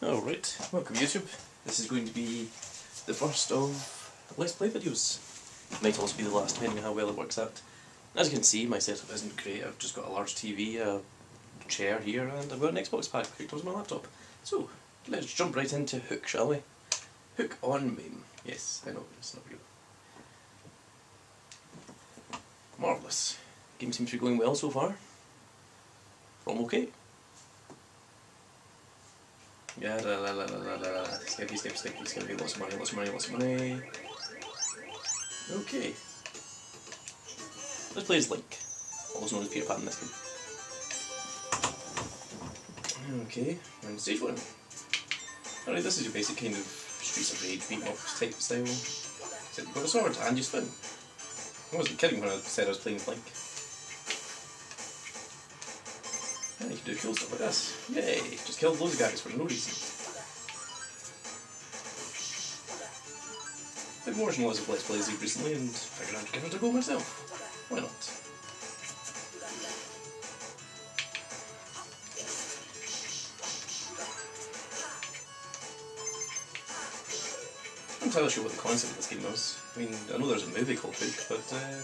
Alright, welcome YouTube. This is going to be the first of Let's Play videos. Might also be the last depending on how well it works out. As you can see, my setup isn't great. I've just got a large TV, a chair here, and I've got an Xbox pack hooked onto my laptop. So, let's jump right into Hook, shall we? Hook on MAME. Yes, I know, it's not real. Marvellous. Game seems to be going well so far. From okay. Yeah, la la la la la la. Sticky, sticky, sticky, sticky. Lots of money, lots of money, lots of money. Okay. Let's play as Link, also known as Peter Pan in this game. Okay, and stage one. Alright, this is your basic kind of Streets of Rage beatbox type style. Except you've got a sword and you spin. I wasn't kidding when I said I was playing Link. Yeah, you can do cool stuff like this. Yay! Just killed those guys for no reason. Bit more than loads of Let's Plays recently and figured I'd give it a go myself. Why not? I'm not entirely sure what the concept of this game was. I mean, I know there's a movie called Hook, but uh,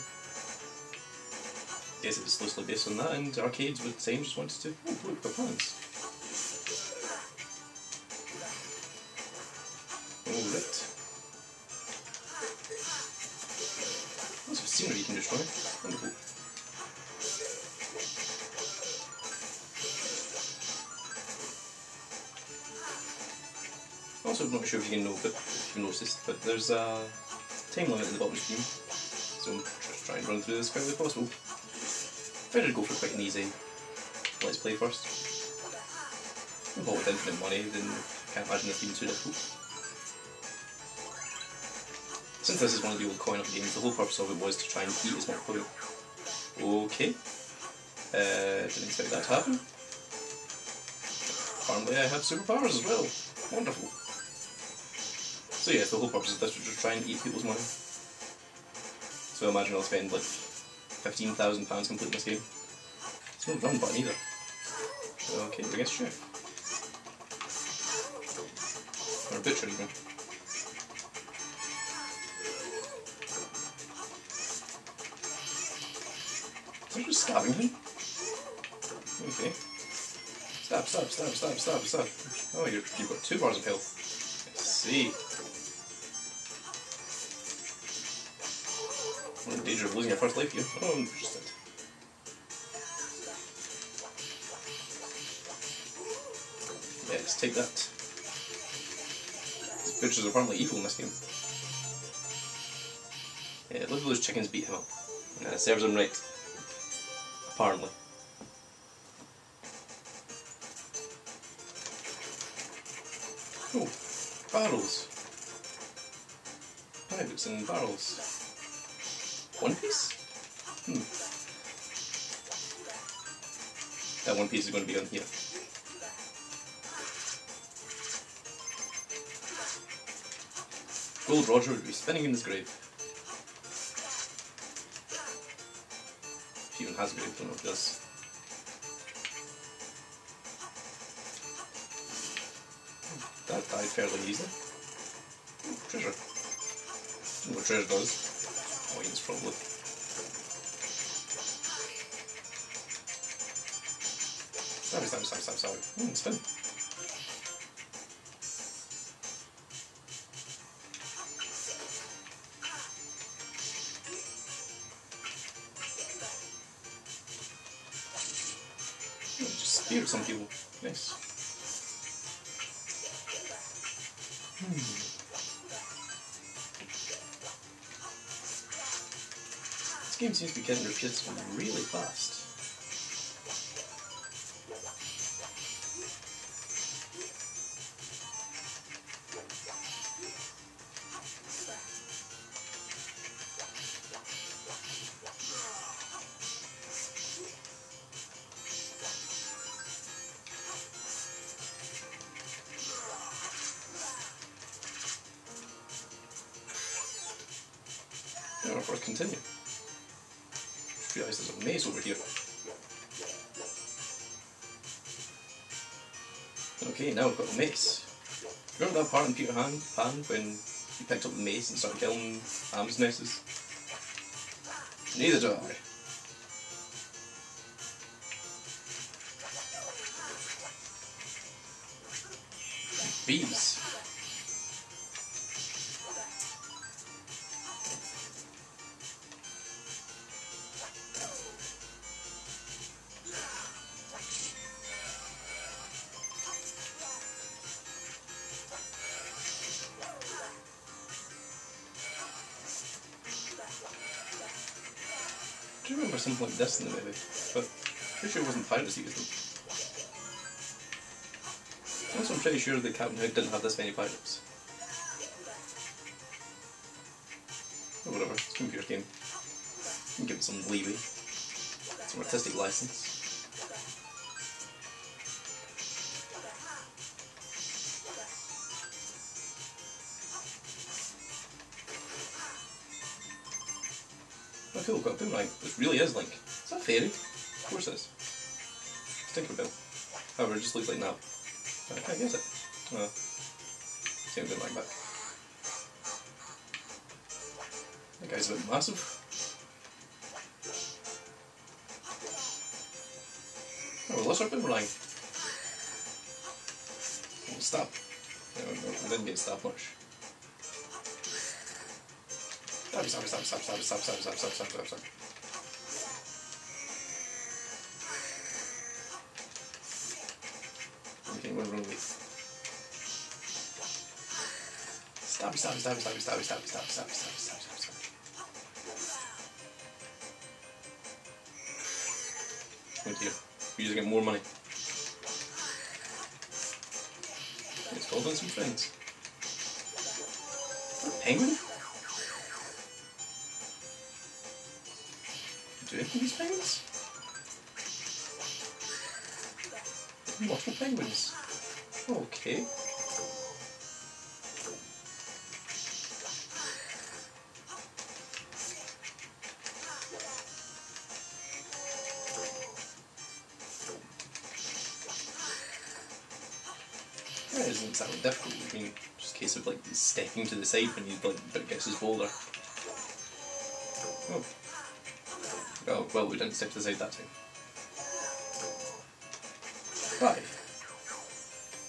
guess it was loosely based on that, and arcades with time just wanted to, oh look, the plans. Alright. Lots of scenery you can destroy. Wonderful. Also, I'm not sure if you can know, but if you noticed, but there's a time limit at the bottom of the screen, so trying to run through this as quickly as possible. Better to go for quite an easy let's play first. But with infinite money, then I can't imagine this being too difficult. Since this is one of the old coin-op games, the whole purpose of it was to try and eat as much point. Okay. Uh, didn't expect that to happen. Apparently I have superpowers as well. Wonderful. So yes, the whole purpose of this was just try and eat people's money. So I imagine I'll spend like £15,000 completing this game. It's no run button either. Okay, I guess chef. Or a butcher even. That just stabbing him? Okay. Stab, stab, stab, stab, stab, stab. Oh, you've got two bars of health. I see. In danger of losing our first life here. Oh, I'm interested. Yes, take that. These butchers are apparently evil in this game. Yeah, look at those chickens beat him up. Yeah, it serves him right. Apparently. Oh, barrels. Pirates and barrels. One Piece? Hmm. That One Piece is going to be on here. Gold Roger would be spinning in his grave. If he even has a grave, don't know if. That died fairly easily. Treasure. What treasure does. Coins, probably. Sorry, sorry, sorry, sorry, sorry. Mm. Just spear some people. Nice. This game seems to be getting repetitive really fast. If I continue. Just there's a maze over here. Okay, now we've got a maze. Remember that part in Peter Han, Pan when he picked up the mace and started killing hams nesses? Neither do I. Bees. Something like this in the movie? But pretty sure it wasn't fantasy with them. Also, I'm pretty sure that Captain Hook didn't have this many pirates. Or oh, whatever, it's a computer game. You can give it some leeway, some artistic license. Cool, got a boomerang. This really is Link. Is that fairy? Of course it is. Tinkerbell. However, it just looks like that. I can't guess it. Uh, same boomerang back. That That guy's a bit massive. Oh, let's our boomerang. Stop. No, no, I didn't get stabbed much. Stop, stop, stop, stop, stop, stop, stop, stop, stop, stop, stop, stop. Okay, we're way. Stop, stop, stop, stop, stop, stop, stop, stop, stop, stop, stop, stop. Oh dear, we're using more money. Let's call in some friends. Penguin? Do anything these penguins? Multiple penguins. Okay. That isn't exactly difficult. I mean, just a case of like stepping to the side when you like but guess his boulder. Oh. Oh, well, we didn't step to side that time. Die.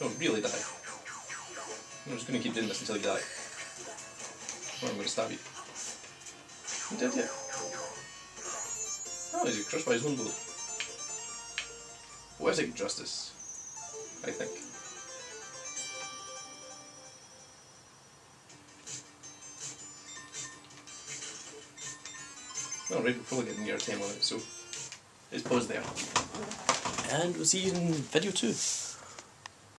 No, really die. I'm just gonna keep doing this until you die. Or I'm gonna stab you. You did, yeah. Oh, he's crushed by his own bullet. Poetic justice, I think. Alright, we're probably getting near 10 on it, so let's pause there. And we'll see you in video 2.